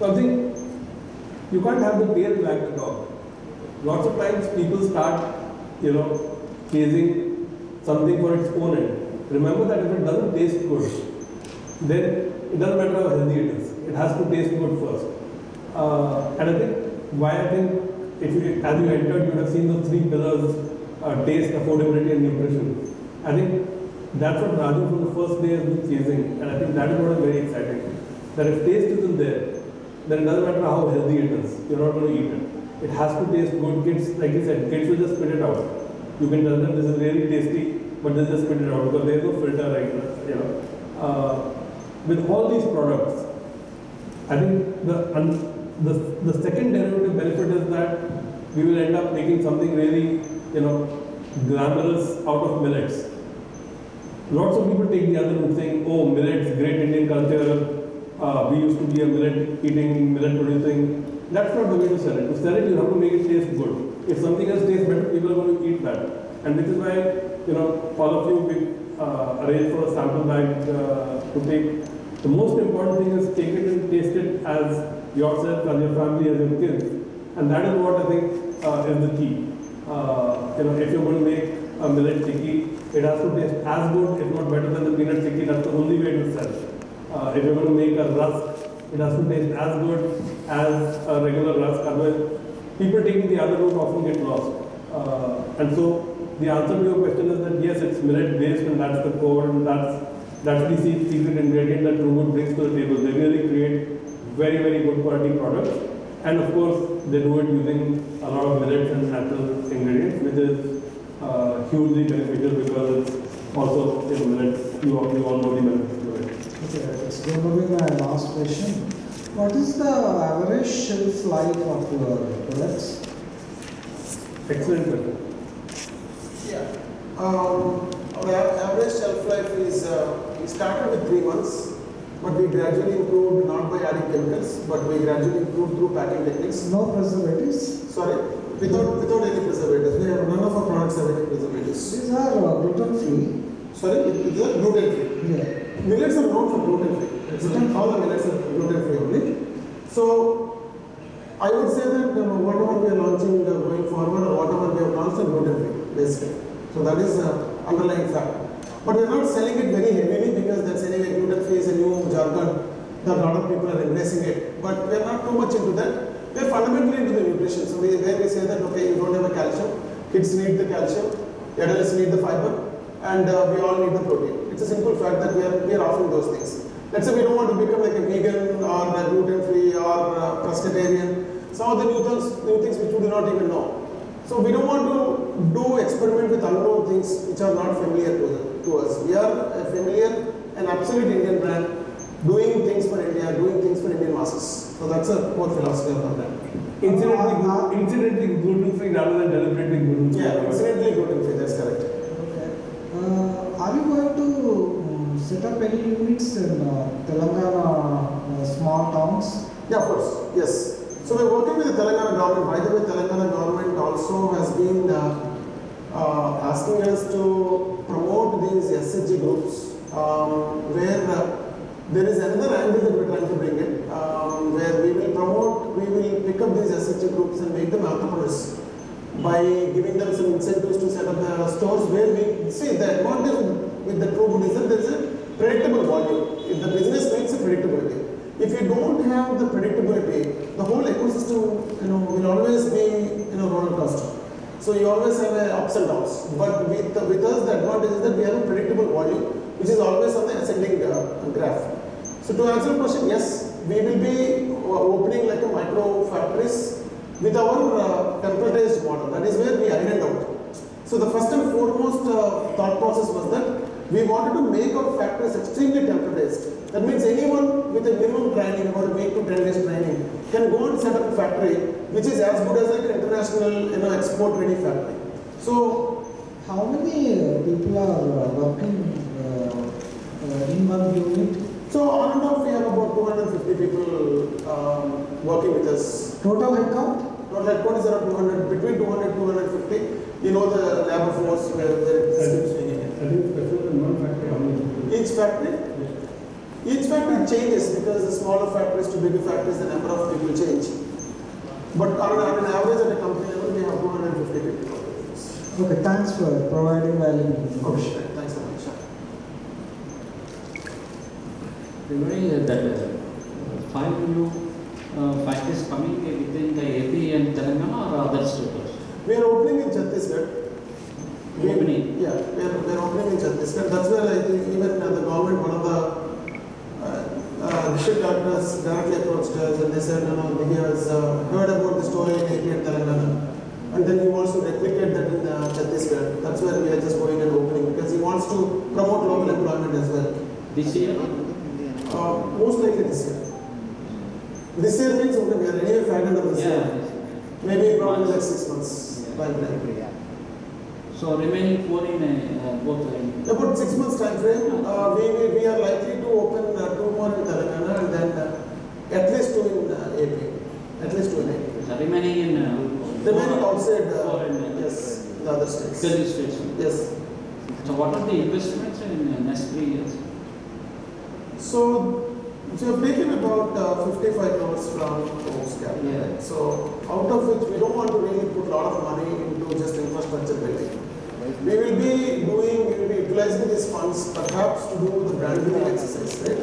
So I think you can't have the tail wag the dog. Lots of times people start, you know, chasing something for its own end. Remember that if it doesn't taste good, then it doesn't matter how healthy it is. It has to taste good first. Uh, and I think why I think if you, as you entered, you would have seen the three pillars: uh, taste, affordability, and nutrition. I think that's what Raju from the first day has been chasing, and I think that is what is very exciting. That if taste isn't there, then it doesn't matter how healthy it is, you're not going to eat it. It has to taste good. Kids, like you said, kids will just spit it out. You can tell them this is really tasty, but they'll just spit it out because there's no filter, you know. Uh, with all these products, I think the, un- the the second derivative benefit is that we will end up making something really, you know, glamorous out of millets. Lots of people take the other route saying, oh, millets, great Indian culture, uh, we used to be a millet eating, millet producing. That's not the way to sell it. To sell it, you have to make it taste good. If something else tastes better, people are going to eat that. And this is why, you know, all of you, we uh, arrange for a sample bag uh, to take. The most important thing is take it and taste it as yourself, as your family, as your kids. And that is what I think uh, is the key. Uh, you know, if you're going to make a millet chikki, it has to taste as good, if not better than the peanut chikki. That's the only way to sell. Uh, if you're going to make a rusk, it to taste as good as a regular rusk. Otherwise, people taking the other route often get lost. Uh, and so the answer to your question is that yes, it's millet based, and that's the core, and that's that's the secret ingredient that Troo Good brings to the table. They really create very very good quality products, and of course they do it using a lot of millets and natural ingredients, which is uh, hugely beneficial because it's also know, millets. You you all know the benefits. Okay, that's going to be my last question. What is the average shelf life of your products? Excellent question. Yeah. Um, our average shelf life is, uh, we started with three months, but we gradually improved not by adding chemicals, but we gradually improved through packing techniques. No preservatives? Sorry, without, without any preservatives. We have, none of our products have any preservatives. These are uh, gluten free. Sorry, it- it's a gluten free. Yeah. Millets are known for gluten free. It's Gluten- all the millets are gluten free only. So I would say that uh, whatever we are launching uh, going forward or whatever we have launched are gluten free basically. So that is uh, underlying fact. But we are not selling it very heavily because that's anyway gluten free is a new jargon. That a lot of people are embracing it. But we are not too much into that. We are fundamentally into the nutrition. So we, where we say that okay, you don't have a calcium, kids need the calcium, adults need the fiber, and uh, we all need the protein. It's a simple fact that we are, we are offering those things. Let's say we don't want to become like a vegan or a gluten free or a pescatarian. Some of the new things, new things which we do not even know. So we don't want to do experiment with unknown things which are not familiar to, to us. We are a familiar and absolute Indian brand doing things for India, doing things for Indian masses. So that's a core philosophy of our brand. Incidentally, Uh, incidentally gluten free rather than deliberately gluten free. Yeah, incidentally gluten free, that's correct. Are you going to um, set up any units in uh, Telangana uh, small towns? Yeah, of course, yes. So we're working with the Telangana government. By the way, Telangana government also has been uh, uh, asking us to promote these SHG groups um, where uh, there is another angle that we're trying to bring in um, where we will promote, we will pick up these SHG groups and make them entrepreneurs by giving them some incentives to set up the stores where we see the advantage with the true that there is a predictable volume. If the business makes a predictability. If you don't have the predictability, the whole ecosystem you know will always be you know roller coaster. So you always have a ups and downs. But with with us the advantage is that we have a predictable volume which is always on the ascending uh, graph. So to answer your question, yes, we will be uh, opening like a micro factories with our uh, templatized model. That is where we ironed out. So the first and foremost uh, thought process was that we wanted to make our factories extremely templatized. That means anyone with a minimum training, or a week to 10 days training, can go and set up a factory which is as good as like an international, you know, export ready factory. So How many uh, people are uh, working uh, uh, in one unit? So on and off, we have about 250 people um, working with us. Total headcount? Our headquarters are around 200, between 200 250. You know the labor force where, where it I keeps swinging in. think special in one factory, how many people? Each factory, each factory changes because the smaller factories to bigger factories, the number of people change. But on, on an average at a company level, we have 250 people. Okay, thanks for providing valuable information. Okay, thanks so much. Regarding that uh, five new factories coming within the AP and Telangana or other states? We are opening in Chhattisgarh. We- Opening? Yeah, we are, we are opening in Chhattisgarh. That's where I think even uh, the government, one of the uh, uh, district doctors directly approached us and they said, you know, he has uh, heard about the story in AP and Telangana. And then he wants to replicate that in uh, Chhattisgarh. That's where we are just going and opening because he wants to promote local employment as well. This year? Uh, most likely this year. This year means okay, we are anyway factored on this year. Maybe probably like six months. Yeah. timeline. So remaining four in uh, both. uh, About six months time frame, uh, we, we, we are likely to open uh, two more in Telangana and then uh, at least two in uh, AP. At least two in AP. So remaining in. Uh, Remaining outside, uh, in, uh, yes, the other states. Delhi states. Yes. So what are the investments in uh, next three years? So, we have taken about uh, 55 crores from Homes Capital. Yeah. So, out of which we don't want to really put a lot of money into just infrastructure building. We will be doing, we will be utilizing these funds perhaps to do the brand building exercise, right?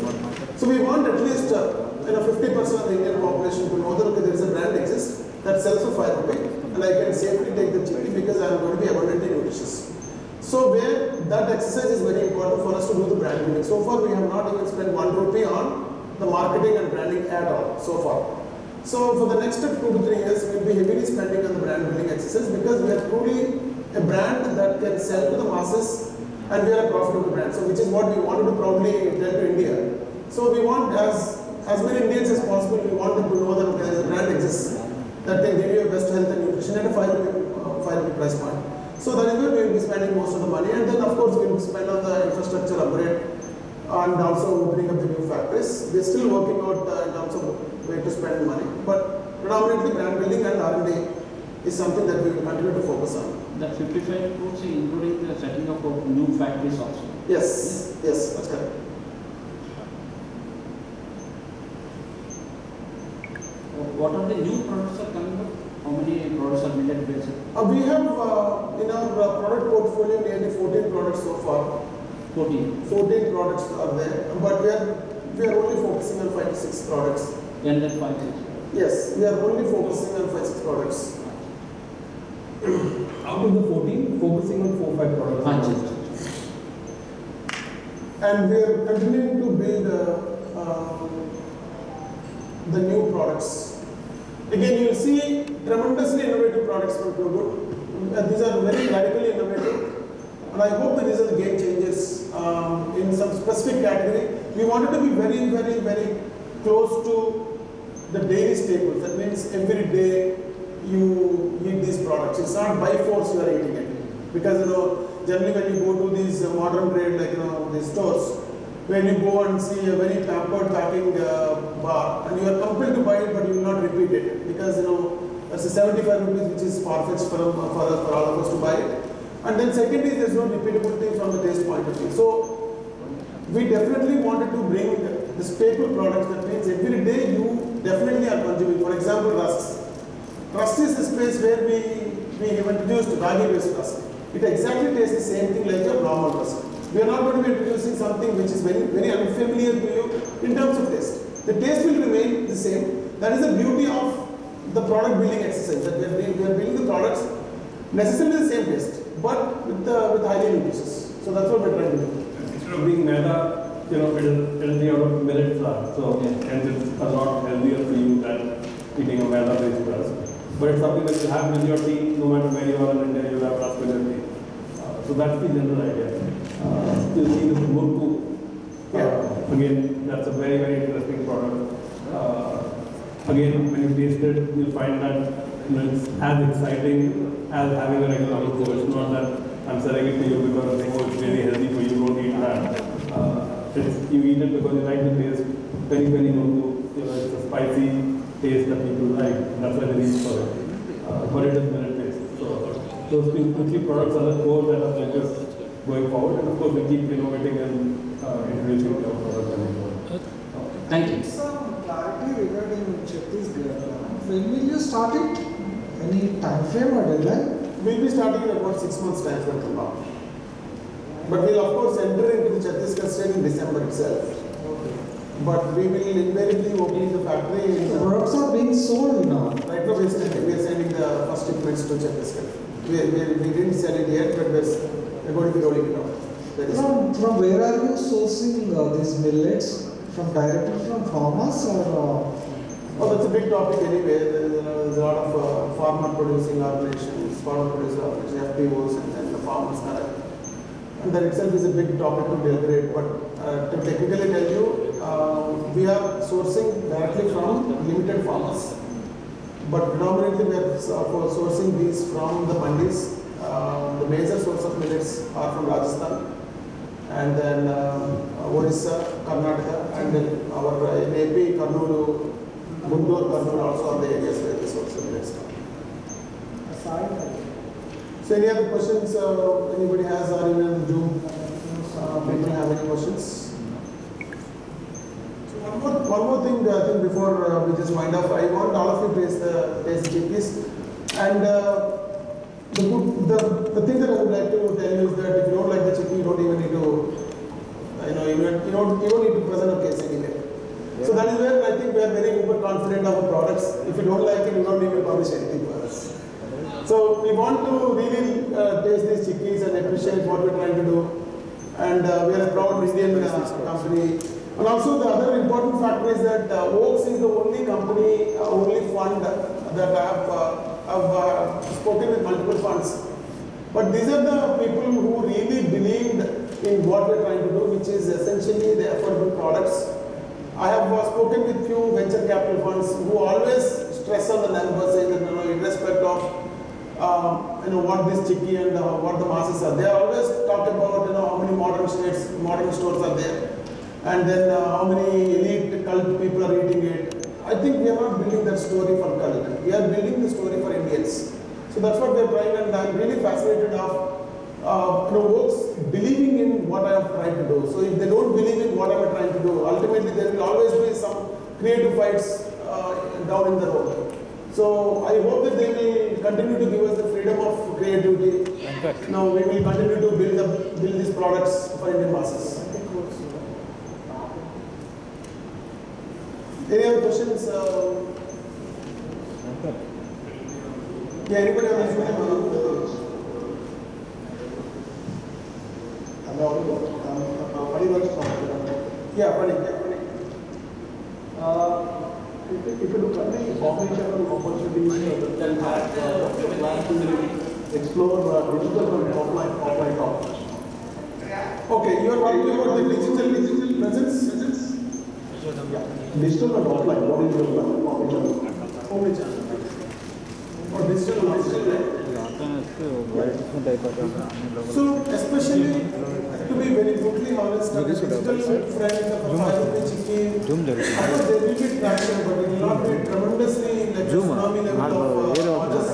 So we want at least, uh, you know, 50% of the Indian population to know that okay, there is a brand exists that sells for 5 rupees and I can safely take the chicken because I am going to be abundantly nutritious. So where that exercise is very important for us to do the brand building. So far we have not even spent 1 rupee on the marketing and branding at all so far. So for the next two to three years, we will be heavily spending on the brand building exercise because we are truly a brand that can sell to the masses and we are a profitable brand. So which is what we wanted to probably tell to India. So we want as as many Indians as possible, we want them to know that there is a brand exists that can give you a best health and nutrition at a uh, five rupee price point. So that is where we will be spending most of the money and then of course we will spend on the infrastructure upgrade and also opening up the new factories. We're still working out uh, in terms of where to spend money, but predominantly brand building and R&D is something that we will continue to focus on. That 55 crores including the setting up of new factories also. Yes, yes, that's correct. What are the new products are coming up? How many products are based? Uh, we have uh, in our uh, product portfolio nearly 14 products so far. 14. 14 products are there, but we are we are only focusing on five to six products. Then that five six. Yes, we are only focusing on five six products. Out of the 14, focusing on 4 5 products. Bunches. And we are continuing to build uh, uh, the new products. Again, you will see tremendously innovative products from Pure uh, These are very radically innovative. And I hope that these are the game changers um, in some specific category. We wanted to be very, very, very close to the daily staples. That means every day you eat these products. It's not by force you are eating it. Because you know, generally when you go to these uh, modern trade, like you know, these stores, when you go and see a very pampered packing uh, bar, and you are compelled to buy it, but you will not repeat it because you know that's a 75 rupees, which is far fetched for, for, for all of us to buy it. And then second is there's no repeatability from the taste point of view. So we definitely wanted to bring the staple products. That means every day you definitely are consuming. For example, rusks. Rusk is the space where we we have introduced ragi based rusk. It exactly tastes the same thing like your normal rusk. We are not going to be introducing something which is very very unfamiliar to you in terms of taste. The taste will remain the same. That is the beauty of the product building exercise. That we are, we are building the products necessarily the same taste, but with the with highly nutritious. So that's what we're trying to do. Instead of being maida, you know, it'll, it'll be out of millet flour. So, Yeah. and it's a lot healthier for you than eating a maida based rusk. But it's something that you have with your tea, no matter where you are in India, you have rusk with your tea. Uh, so that's the general idea. Uh, you'll see this Murku. Uh, Yeah. again, that's a very, very interesting product. Uh, again, when you taste it, you'll find that you it's as exciting as having a regular Murku. It's not that I'm selling it to you because I'm oh, it's really healthy for you, don't eat that. Uh, it's, you eat it because you like the taste. Penny penny Murku, you know, it's a spicy taste that people like. That's why they reach for it. Uh, but it is millet based. So those two, two three products are the core that are focused going forward. And of course, we keep innovating and uh, introducing new products. and so on. Thank you. Some clarity regarding Chhattisgarh. When will you start it? Any time frame or deadline? We'll be starting in about six months' time frame from now. But we'll of course enter into the Chhattisgarh state in December itself. Okay. But we will invariably open the factory The works are being sold now. Right now, we're sending, we're sending the first shipments to Chhattisgarh. We, we, we didn't sell it yet, but we're, going to be rolling it out. From, from where are you sourcing uh, these millets? From directly from farmers or? Uh, Oh, that's a big topic anyway. There's a lot of uh, farmer producing organizations, farmer producing organizations, FPOs, and then the farmers. And that itself is a big topic to deliberate. But uh, to technically tell you, uh, we are sourcing directly from limited farmers. But predominantly we are uh, sourcing these from the mandis. Uh, the major source of millets are from Rajasthan and then um, Orissa, Karnataka, and then our uh, AP, Kurnool, Guntur, Kurnool also are the areas where of millets come. aside, So any other questions uh, anybody has or even Zoom? Uh, people have any questions? So one more, one more thing I think before uh, we just wind up, I want all of you to taste the taste chickpeas. And uh, the, good, the, the thing that I would like to tell you is that if you don't like the chickpea, you don't even need to, you know, you don't, you don't, you don't need to present a case anyway. So that is where I think we are very uber confident of our products. If you don't like it, you don't need to publish anything for us. So we want to really uh, taste these chickpeas and appreciate what we're trying to do. And uh, we are a proud Indian uh, company. And also the other important factor is that uh, Oaks is the only company, uh, only fund that I have, uh, have uh, spoken with multiple funds. But these are the people who really believed in what we're trying to do, which is essentially the affordable products. I have uh, spoken with few venture capital funds who always stress on the numbers, saying that you know, of um, you know what this chikki and uh, what the masses are. They always talk about you know how many modern states, modern stores are there, and then uh, how many elite cult people are eating it. I think we are not building that story for cult. We are building the story for Indians. So that's what we are trying, and I'm really fascinated of uh, you know, folks believing in what I have tried to do. So if they don't believe in what I am trying to do, ultimately there will always be some creative fights uh, down in the road. So I hope that they will continue to give us the freedom of creativity. Now we will continue to build the, build these products for Indian masses. Any other questions? Uh, yeah, anybody on this? Am I audible? Um, uh, Pani Raj Yeah, yeah. Uh, If you look at the uh, uh, explore uh, digital and offline, offline. Okay, you are talking about the digital, digital presence? Digital and offline, what is your plan, omnichannel? Omnichannel. Or digital and offline. So especially, to be very brutally honest, the digital front, the profile of the chicken, I know there will be traction, but it will not be tremendously like tsunami level of uh, orders.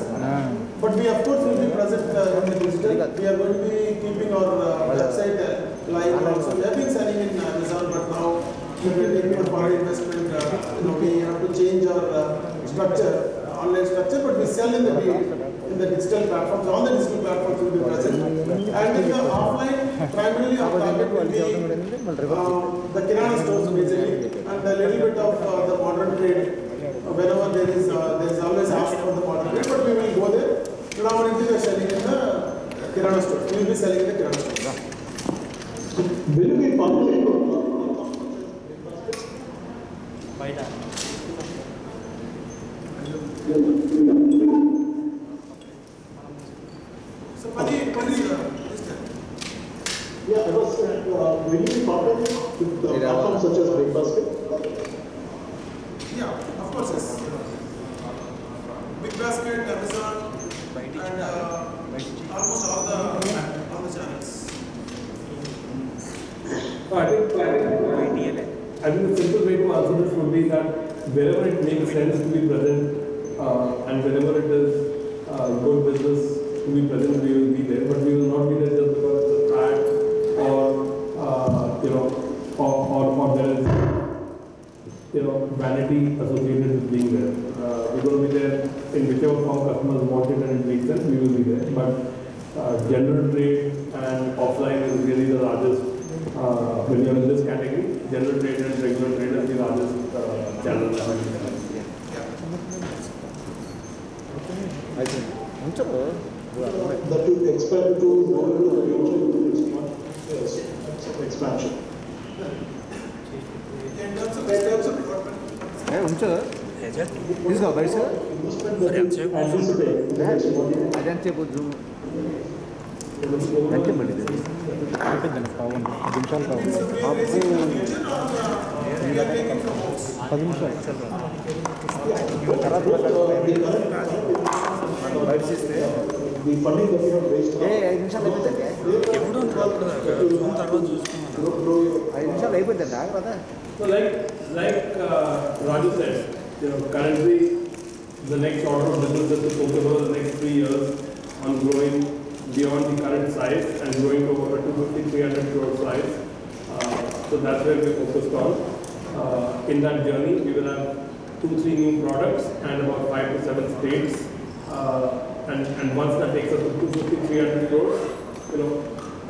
But we of course will be present uh, in the digital. We are going to be keeping our uh, website uh, live also. We have been selling in Amazon, but now we are taking a foreign investment. Uh, you know, we have to change our uh, structure, uh, online structure, but we sell in the in the digital platforms. All the digital platforms will be present. And in the offline, primarily our target will be um, the kirana stores basically, and a little bit of uh, the modern trade. Uh, Whenever there is, uh, there is always ask for the modern trade, but we will go there. Predominantly, we are selling in the kirana stores. We will be selling in the kirana stores. Will you be public? With the platforms such as Big Basket? yeah, of course, yes. Big Basket, Amazon, and uh, almost all the all the channels. So I think, I think, I think the simple way to answer this would be that wherever it makes sense to be present, uh, and wherever it is uh, good business to be present, we will be there. But know, vanity associated with being there. Uh, we're going to be there in whichever form customers want it and it makes sense, we will be there. But uh, general trade and offline is really the largest, uh, when you're in this category, general trade and regular trade is the largest uh, channel. that we have. That you expect to అని చెప్పు Zoom అంటే మళ్ళీ పది నిమిషాలు బయట చేస్తే The funding that you have raised. ఏ ఐదు నిమిషాలు అయిపోతుందండి ఐదు నిమిషాలు అయిపోతుందండి ఆగదా So currently the next order of business is to focus over the next three years on growing beyond the current size and growing to over 250, 300 crore size. Uh, so that's where we're focused on. Uh, in that journey, we will have two, three new products and about five to seven states. Uh, and, and once that takes us to 250, 300 crores, you know,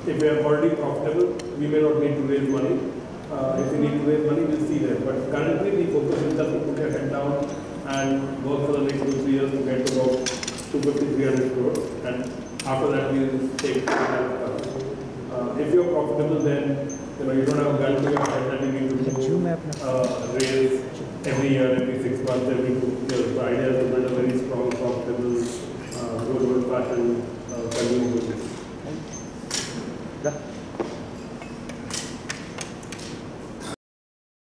if we are already profitable, we may not need to raise money. Uh, if we need to raise money, we'll see that. But currently, the focus is just to put your head down and work for the next two, three years to get to about 250, 300 crores. And after that, we'll take the time to come. Uh, if you're profitable, then you know you don't have a gun to your head that you need to do, uh, raise every year, every six months, every two years. The idea is to build a very strong, profitable, uh, good old-fashioned uh, consumer